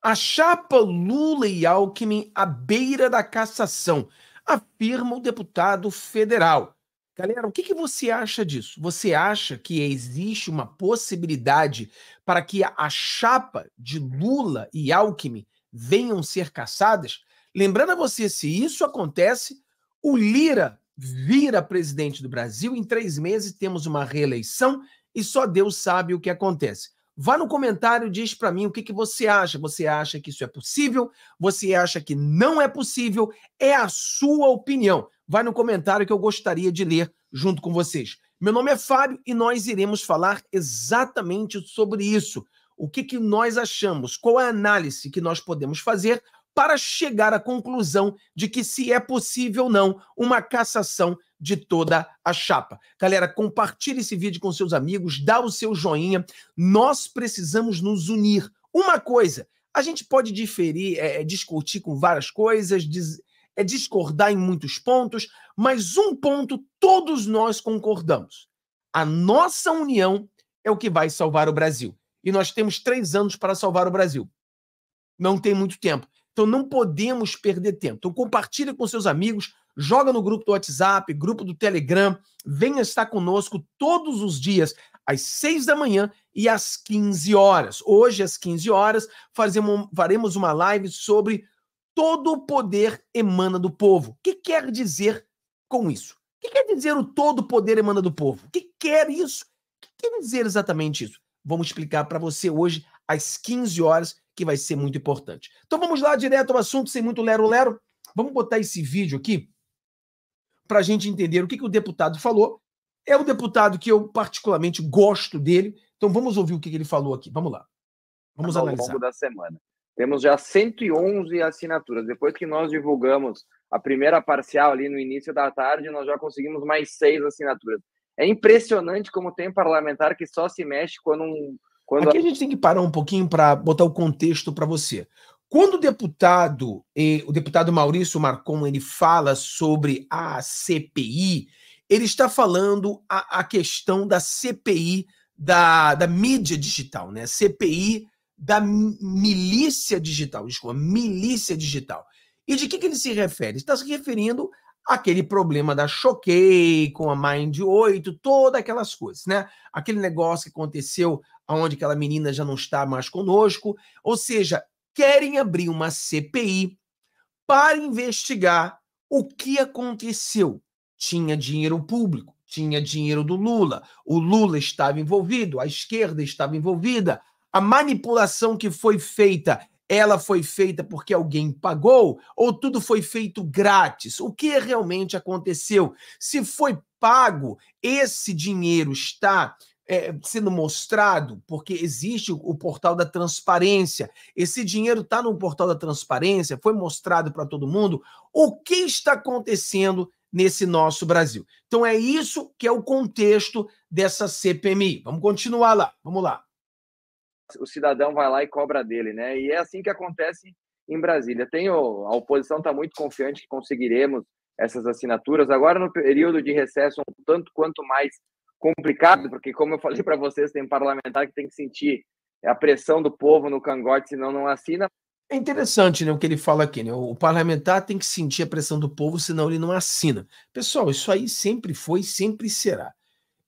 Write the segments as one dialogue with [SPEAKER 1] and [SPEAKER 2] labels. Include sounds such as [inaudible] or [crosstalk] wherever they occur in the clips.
[SPEAKER 1] A chapa Lula e Alckmin à beira da cassação, afirma o deputado federal. Galera, o que, que você acha disso? Você acha que existe uma possibilidade para que a chapa de Lula e Alckmin venham ser caçadas? Lembrando a você, se isso acontece, o Lira vira presidente do Brasil, em três meses temos uma reeleição e só Deus sabe o que acontece. Vá no comentário, diz para mim o que, que você acha. Você acha que isso é possível? Você acha que não é possível? É a sua opinião. Vai no comentário que eu gostaria de ler junto com vocês. Meu nome é Fábio e nós iremos falar exatamente sobre isso. O que, que nós achamos? Qual a análise que nós podemos fazer para chegar à conclusão de que se é possível ou não uma cassação de toda a chapa. Galera, compartilhe esse vídeo com seus amigos, dá o seu joinha. Nós precisamos nos unir. Uma coisa, a gente pode diferir, é, é discutir com várias coisas, diz, é discordar em muitos pontos, mas um ponto todos nós concordamos. A nossa união é o que vai salvar o Brasil. E nós temos três anos para salvar o Brasil. Não tem muito tempo. Então não podemos perder tempo. Então compartilha com seus amigos, joga no grupo do WhatsApp, grupo do Telegram, venha estar conosco todos os dias às 6 da manhã e às 15 horas. Hoje às 15 horas fazemos, faremos uma live sobre todo o poder emana do povo. O que quer dizer com isso? O que quer dizer o todo poder emana do povo? O que quer isso? O que quer dizer exatamente isso? Vamos explicar para você hoje às 15 horas que vai ser muito importante. Então vamos lá direto ao assunto, sem muito lero-lero. Vamos botar esse vídeo aqui para a gente entender o que, que o deputado falou. É o deputado que eu particularmente gosto dele. Então vamos ouvir o que, que ele falou aqui. Vamos lá. Vamos
[SPEAKER 2] ao
[SPEAKER 1] analisar.
[SPEAKER 2] Ao longo da semana. Temos já 111 assinaturas. Depois que nós divulgamos a primeira parcial ali no início da tarde, nós já conseguimos mais seis assinaturas. É impressionante como tem parlamentar que só se mexe quando um, quando...
[SPEAKER 1] Aqui a gente tem que parar um pouquinho para botar o contexto para você. Quando o deputado, o deputado Maurício Marcon, ele fala sobre a CPI, ele está falando a, a questão da CPI da, da mídia digital, né? CPI da milícia digital, desculpa, milícia digital. E de que, que ele se refere? Está se referindo àquele problema da Choquei com a Mind 8, todas aquelas coisas, né? Aquele negócio que aconteceu onde aquela menina já não está mais conosco. Ou seja, querem abrir uma CPI para investigar o que aconteceu. Tinha dinheiro público, tinha dinheiro do Lula, o Lula estava envolvido, a esquerda estava envolvida, a manipulação que foi feita ela foi feita porque alguém pagou ou tudo foi feito grátis? O que realmente aconteceu? Se foi pago, esse dinheiro está é, sendo mostrado, porque existe o, portal da transparência. Esse dinheiro está no portal da transparência, foi mostrado para todo mundo. O que está acontecendo nesse nosso Brasil? Então é isso que é o contexto dessa CPMI. Vamos continuar lá. Vamos lá.
[SPEAKER 2] O cidadão vai lá e cobra dele, né? E é assim que acontece em Brasília. Tem o, a oposição está muito confiante que conseguiremos essas assinaturas. Agora, no período de recesso, um tanto quanto mais complicado, porque, como eu falei para vocês, tem parlamentar que tem que sentir a pressão do povo no cangote, senão não assina.
[SPEAKER 1] É interessante né, o que ele fala aqui. Né? O parlamentar tem que sentir a pressão do povo, senão ele não assina. Pessoal, isso aí sempre foi, sempre será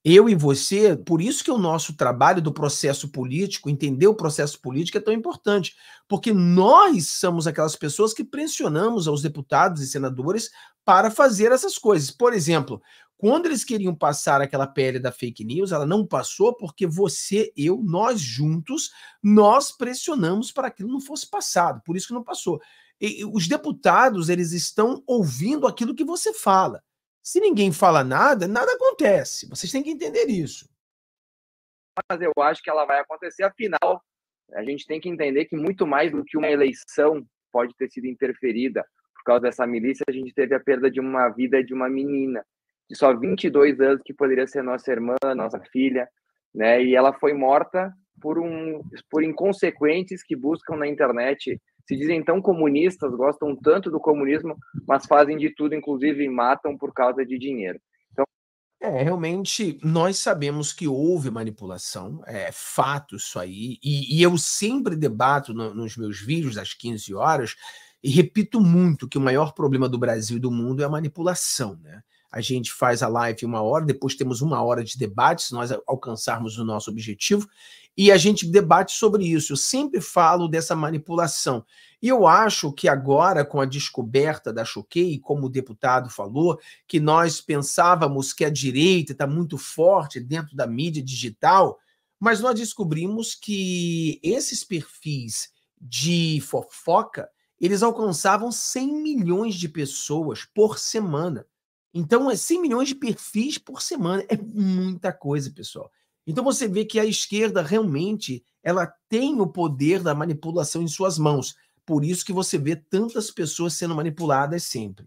[SPEAKER 1] eu e você, por isso que o nosso trabalho do processo político, entender o processo político é tão importante, porque nós somos aquelas pessoas que pressionamos aos deputados e senadores para fazer essas coisas. Por exemplo, quando eles queriam passar aquela pele da fake news, ela não passou porque você, eu, nós juntos, nós pressionamos para que aquilo não fosse passado, por isso que não passou. E os deputados, eles estão ouvindo aquilo que você fala. Se ninguém fala nada, nada acontece. Vocês têm que entender isso.
[SPEAKER 2] Mas eu acho que ela vai acontecer. Afinal, a gente tem que entender que muito mais do que uma eleição pode ter sido interferida por causa dessa milícia, a gente teve a perda de uma vida de uma menina de só 22 anos que poderia ser nossa irmã, nossa filha, né? E ela foi morta por um por inconsequentes que buscam na internet se dizem tão comunistas, gostam tanto do comunismo, mas fazem de tudo, inclusive matam por causa de dinheiro. Então...
[SPEAKER 1] É, realmente, nós sabemos que houve manipulação, é fato isso aí, e, e eu sempre debato no, nos meus vídeos às 15 horas, e repito muito que o maior problema do Brasil e do mundo é a manipulação, né? A gente faz a live uma hora, depois temos uma hora de debate, se nós alcançarmos o nosso objetivo, e a gente debate sobre isso. Eu sempre falo dessa manipulação. E eu acho que agora, com a descoberta da Choquei, como o deputado falou, que nós pensávamos que a direita está muito forte dentro da mídia digital, mas nós descobrimos que esses perfis de fofoca, eles alcançavam 100 milhões de pessoas por semana. Então, é 100 milhões de perfis por semana. É muita coisa, pessoal. Então, você vê que a esquerda realmente ela tem o poder da manipulação em suas mãos. Por isso que você vê tantas pessoas sendo manipuladas sempre.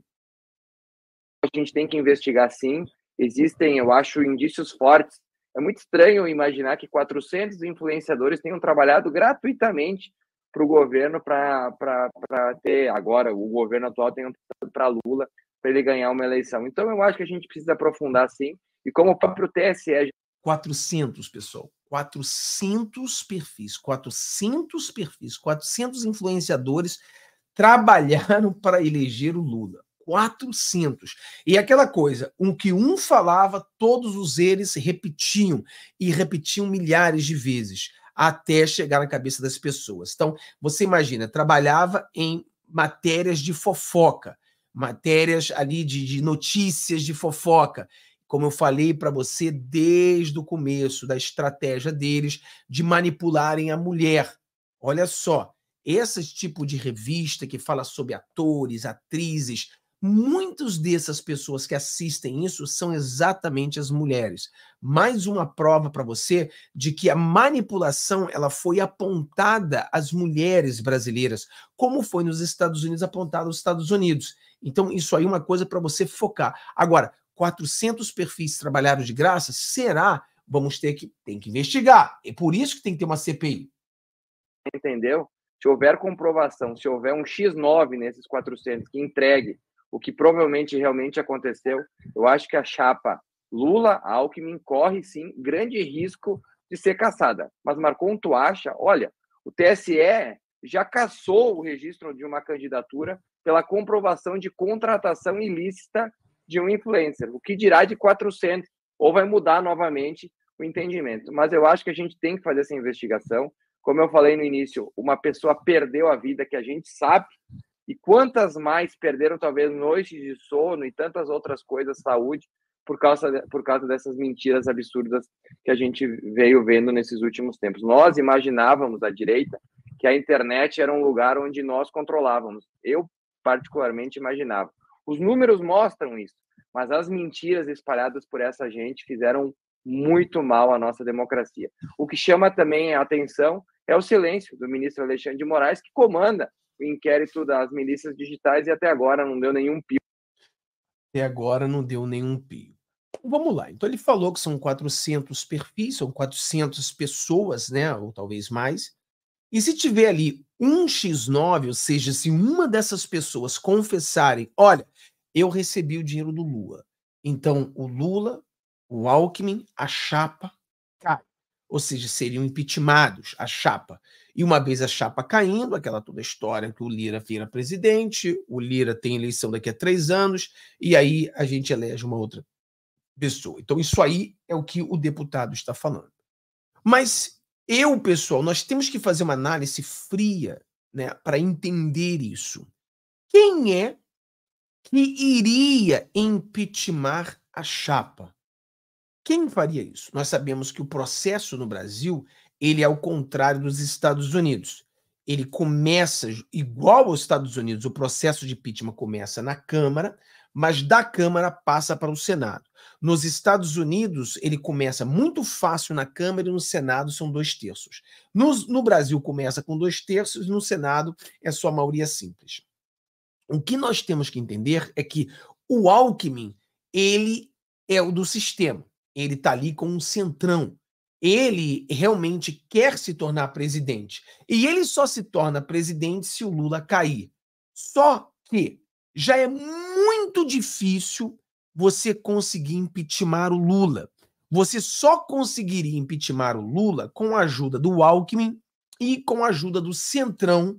[SPEAKER 2] A gente tem que investigar sim. Existem, eu acho, indícios fortes. É muito estranho imaginar que 400 influenciadores tenham trabalhado gratuitamente para o governo para ter agora o governo atual tem para Lula para ele ganhar uma eleição. Então eu acho que a gente precisa aprofundar sim. E como o próprio TSE
[SPEAKER 1] 400, pessoal. 400 perfis, 400 perfis, 400 influenciadores trabalharam [laughs] para eleger o Lula. 400. E aquela coisa, o que um falava, todos os eles repetiam e repetiam milhares de vezes até chegar na cabeça das pessoas. Então, você imagina, trabalhava em matérias de fofoca, matérias ali de, de notícias de fofoca como eu falei para você desde o começo da estratégia deles de manipularem a mulher. Olha só, esse tipo de revista que fala sobre atores, atrizes, muitas dessas pessoas que assistem isso são exatamente as mulheres. Mais uma prova para você de que a manipulação ela foi apontada às mulheres brasileiras, como foi nos Estados Unidos apontado aos Estados Unidos. Então isso aí é uma coisa para você focar. Agora, 400 perfis trabalharam de graça? Será? Vamos ter que, tem que investigar. É por isso que tem que ter uma CPI.
[SPEAKER 2] Entendeu? Se houver comprovação, se houver um X9 nesses 400 que entregue o que provavelmente realmente aconteceu, eu acho que a chapa Lula Alckmin corre sim grande risco de ser caçada. Mas Marcon, tu acha? Olha, o TSE já caçou o registro de uma candidatura pela comprovação de contratação ilícita de um influencer. O que dirá de 400? Ou vai mudar novamente o entendimento. Mas eu acho que a gente tem que fazer essa investigação. Como eu falei no início, uma pessoa perdeu a vida que a gente sabe. E quantas mais perderam, talvez, noites de sono e tantas outras coisas, saúde, por causa, de, por causa dessas mentiras absurdas que a gente veio vendo nesses últimos tempos. Nós imaginávamos, a direita, que a internet era um lugar onde nós controlávamos. Eu, particularmente, imaginava. Os números mostram isso, mas as mentiras espalhadas por essa gente fizeram muito mal à nossa democracia. O que chama também a atenção é o silêncio do ministro Alexandre de Moraes, que comanda o inquérito das milícias digitais e até agora não deu nenhum pio.
[SPEAKER 1] Até agora não deu nenhum pio. Vamos lá. Então ele falou que são 400 perfis, são 400 pessoas, né, ou talvez mais. E se tiver ali um X9, ou seja, se uma dessas pessoas confessarem, olha, eu recebi o dinheiro do Lula. Então, o Lula, o Alckmin, a chapa cai. Ou seja, seriam impeachmentados, a chapa. E uma vez a chapa caindo, aquela toda história que o Lira vira presidente, o Lira tem eleição daqui a três anos, e aí a gente elege uma outra pessoa. Então, isso aí é o que o deputado está falando. Mas eu, pessoal, nós temos que fazer uma análise fria né, para entender isso. Quem é que iria impeachment a chapa. Quem faria isso? Nós sabemos que o processo no Brasil ele é ao contrário dos Estados Unidos. Ele começa igual aos Estados Unidos, o processo de impeachment começa na Câmara, mas da Câmara passa para o Senado. Nos Estados Unidos, ele começa muito fácil na Câmara e no Senado são dois terços. No, no Brasil, começa com dois terços e no Senado é só maioria simples. O que nós temos que entender é que o Alckmin, ele é o do sistema. Ele está ali com um centrão. Ele realmente quer se tornar presidente. E ele só se torna presidente se o Lula cair. Só que já é muito difícil você conseguir impeachment o Lula. Você só conseguiria impeachment o Lula com a ajuda do Alckmin e com a ajuda do Centrão,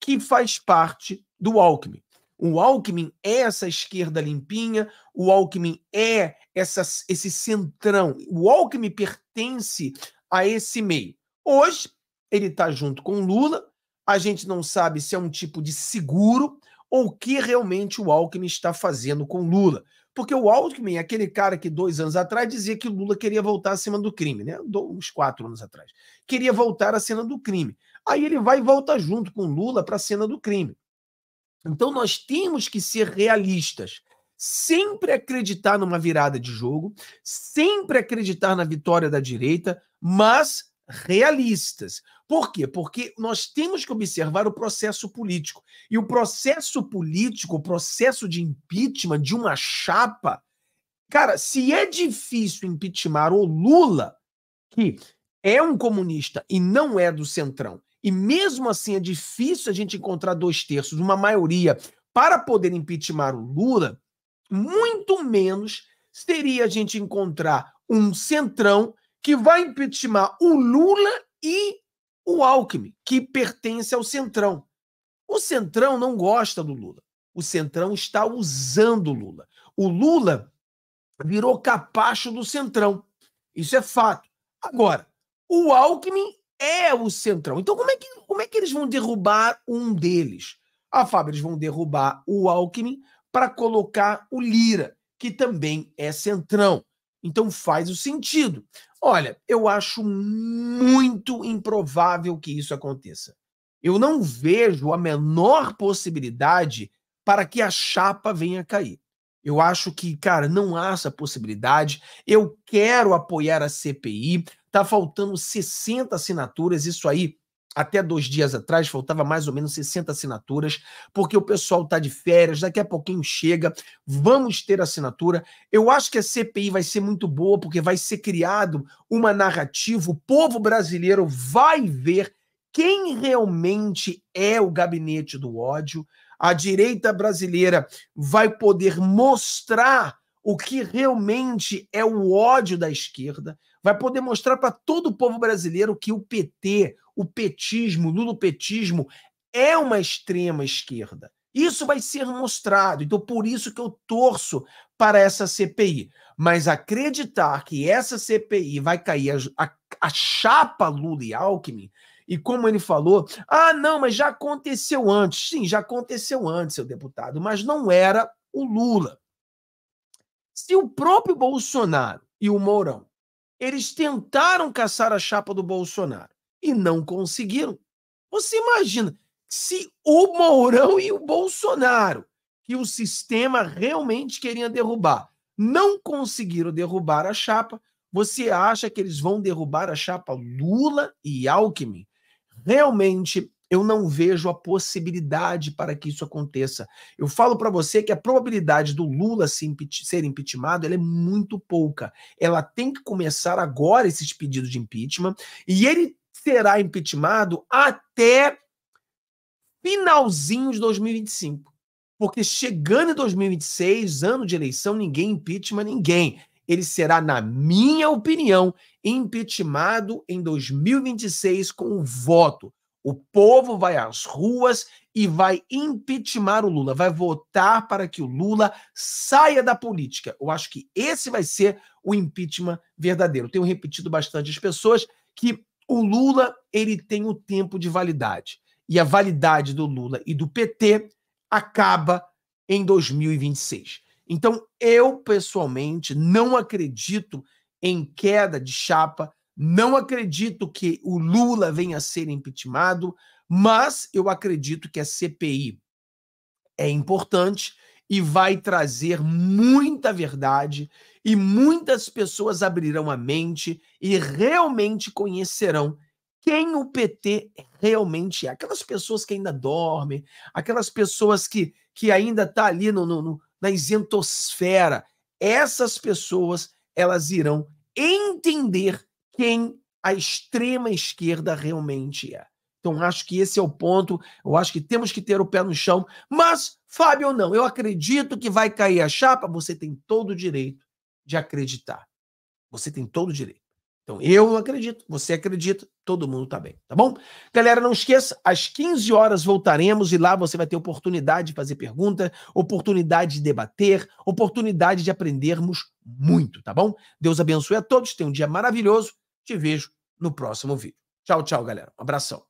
[SPEAKER 1] que faz parte do Alckmin. O Alckmin é essa esquerda limpinha, o Alckmin é essa, esse centrão. O Alckmin pertence a esse meio. Hoje, ele está junto com Lula, a gente não sabe se é um tipo de seguro ou o que realmente o Alckmin está fazendo com Lula. Porque o Alckmin aquele cara que dois anos atrás dizia que Lula queria voltar à cena do crime, né? Uns quatro anos atrás. Queria voltar à cena do crime. Aí ele vai e volta junto com Lula para a cena do crime. Então nós temos que ser realistas. Sempre acreditar numa virada de jogo, sempre acreditar na vitória da direita, mas realistas. Por quê? Porque nós temos que observar o processo político. E o processo político, o processo de impeachment de uma chapa, cara, se é difícil impeachment o Lula, que é um comunista e não é do Centrão, e mesmo assim é difícil a gente encontrar dois terços, uma maioria, para poder impeachment o Lula, muito menos seria a gente encontrar um Centrão que vai impeachment o Lula e o Alckmin, que pertence ao Centrão. O Centrão não gosta do Lula. O Centrão está usando o Lula. O Lula virou capacho do Centrão. Isso é fato. Agora, o Alckmin é o Centrão. Então, como é que, como é que eles vão derrubar um deles? Ah, Fábio, eles vão derrubar o Alckmin para colocar o Lira, que também é Centrão. Então faz o sentido. Olha, eu acho muito improvável que isso aconteça. Eu não vejo a menor possibilidade para que a chapa venha cair. Eu acho que, cara, não há essa possibilidade. Eu quero apoiar a CPI. Tá faltando 60 assinaturas. Isso aí até dois dias atrás, faltava mais ou menos 60 assinaturas, porque o pessoal está de férias, daqui a pouquinho chega, vamos ter assinatura. Eu acho que a CPI vai ser muito boa, porque vai ser criado uma narrativa, o povo brasileiro vai ver quem realmente é o gabinete do ódio, a direita brasileira vai poder mostrar o que realmente é o ódio da esquerda, vai poder mostrar para todo o povo brasileiro que o PT, o petismo, o lulopetismo é uma extrema esquerda. Isso vai ser mostrado. Então, por isso que eu torço para essa CPI. Mas acreditar que essa CPI vai cair a, a, a chapa Lula e Alckmin, e como ele falou, ah, não, mas já aconteceu antes. Sim, já aconteceu antes, seu deputado, mas não era o Lula. Se o próprio Bolsonaro e o Mourão eles tentaram caçar a chapa do Bolsonaro e não conseguiram. Você imagina se o Mourão e o Bolsonaro, que o sistema realmente queria derrubar, não conseguiram derrubar a chapa, você acha que eles vão derrubar a chapa Lula e Alckmin? Realmente eu não vejo a possibilidade para que isso aconteça. Eu falo para você que a probabilidade do Lula ser impeachmentado é muito pouca. Ela tem que começar agora esses pedidos de impeachment e ele será impeachmentado até finalzinho de 2025. Porque chegando em 2026, ano de eleição, ninguém impeachment ninguém. Ele será, na minha opinião, impeachmentado em 2026 com o voto. O povo vai às ruas e vai impeachment o Lula, vai votar para que o Lula saia da política. Eu acho que esse vai ser o impeachment verdadeiro. tenho repetido bastante às pessoas que o Lula ele tem o tempo de validade. E a validade do Lula e do PT acaba em 2026. Então, eu pessoalmente não acredito em queda de chapa não acredito que o Lula venha a ser impeachmentado, mas eu acredito que a CPI é importante e vai trazer muita verdade e muitas pessoas abrirão a mente e realmente conhecerão quem o PT realmente é. Aquelas pessoas que ainda dormem, aquelas pessoas que, que ainda estão tá ali no, no, na isentosfera, essas pessoas elas irão entender quem a extrema esquerda realmente é. Então, acho que esse é o ponto. Eu acho que temos que ter o pé no chão. Mas, Fábio, não. Eu acredito que vai cair a chapa. Você tem todo o direito de acreditar. Você tem todo o direito. Então, eu acredito, você acredita, todo mundo tá bem, tá bom? Galera, não esqueça, às 15 horas voltaremos e lá você vai ter oportunidade de fazer pergunta, oportunidade de debater, oportunidade de aprendermos muito, tá bom? Deus abençoe a todos, tenha um dia maravilhoso, te vejo no próximo vídeo. Tchau, tchau, galera. Um abração.